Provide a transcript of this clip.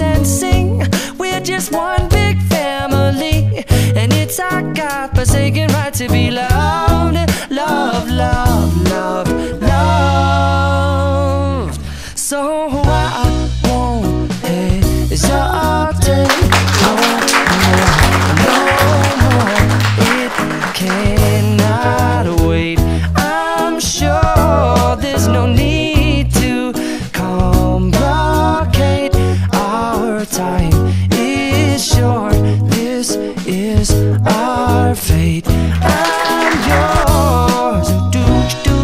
and sing. We're just one big family, and it's our God forsaken right to be loved, love, love, love, love. So I won't hesitate cannot wait. I'm sure there's no need Do